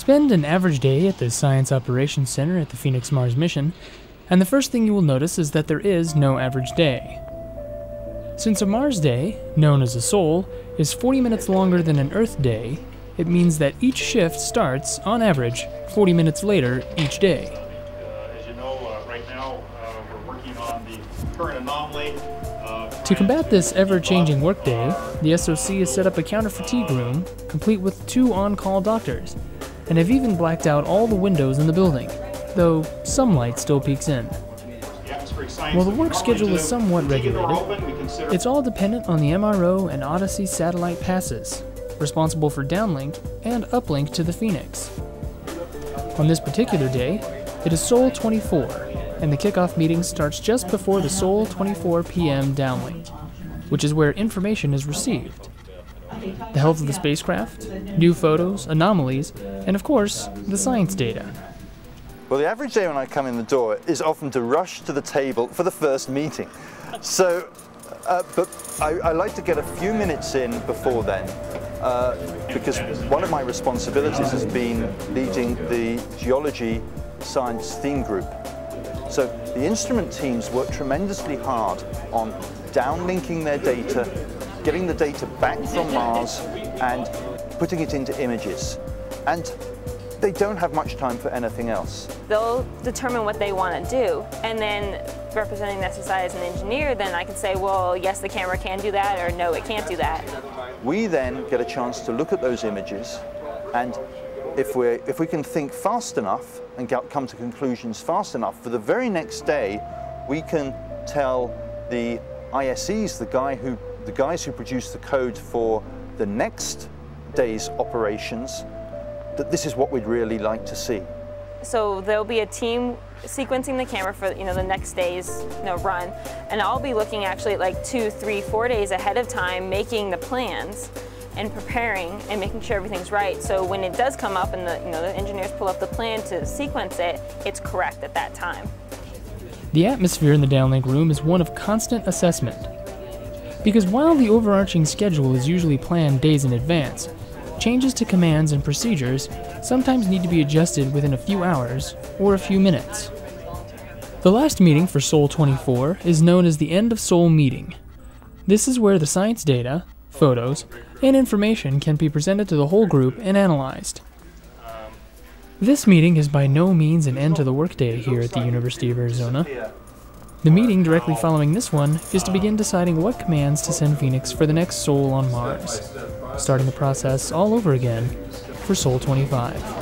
Spend an average day at the Science Operations Center at the Phoenix Mars mission, and the first thing you will notice is that there is no average day. Since a Mars day, known as a sol, is 40 minutes longer than an Earth day, it means that each shift starts, on average, 40 minutes later each day. Uh, As you know, uh, right now, uh, we're working on the current anomaly. uh, To combat this ever changing workday, the SOC has set up a counter fatigue room, complete with two on call doctors, and have even blacked out all the windows in the building, though some light still peeks in. While the work schedule is somewhat regulated, It's all dependent on the MRO and Odyssey satellite passes, responsible for downlink and uplink to the Phoenix. On this particular day, it is Sol 24, and the kickoff meeting starts just before the Sol 24 p.m. downlink, which is where information is received. The health of the spacecraft, new photos, anomalies, and of course, the science data. Well, the average day when I come in the door is often to rush to the table for the first meeting. So, uh, but I, I like to get a few minutes in before then, uh, because one of my responsibilities has been leading the geology science theme group. So the instrument teams work tremendously hard on downlinking their data, getting the data back from Mars and putting it into images. And they don't have much time for anything else. They'll determine what they want to do, and then representing the SSI as an engineer, then I can say, well, yes, the camera can do that, or no, it can't do that. We then get a chance to look at those images and if, we if we can think fast enough and get, come to conclusions fast enough, for the very next day, we can tell the ISEs, the, guy who, the guys who produce the code for the next day's operations, that this is what we'd really like to see. So there'll be a team sequencing the camera for you know the next day's you know, run, and I'll be looking actually at like two, three, four days ahead of time, making the plans and preparing and making sure everything's right. So when it does come up and the you know the engineers pull up the plan to sequence it, it's correct at that time. The atmosphere in the downlink room is one of constant assessment. Because while the overarching schedule is usually planned days in advance, changes to commands and procedures sometimes need to be adjusted within a few hours or a few minutes. The last meeting for Sol 24 is known as the End of Sol meeting. This is where the science data, photos, and information can be presented to the whole group and analyzed. This meeting is by no means an end to the workday here at the University of Arizona. The meeting directly following this one is to begin deciding what commands to send Phoenix for the next Sol on Mars, starting the process all over again for Sol 25.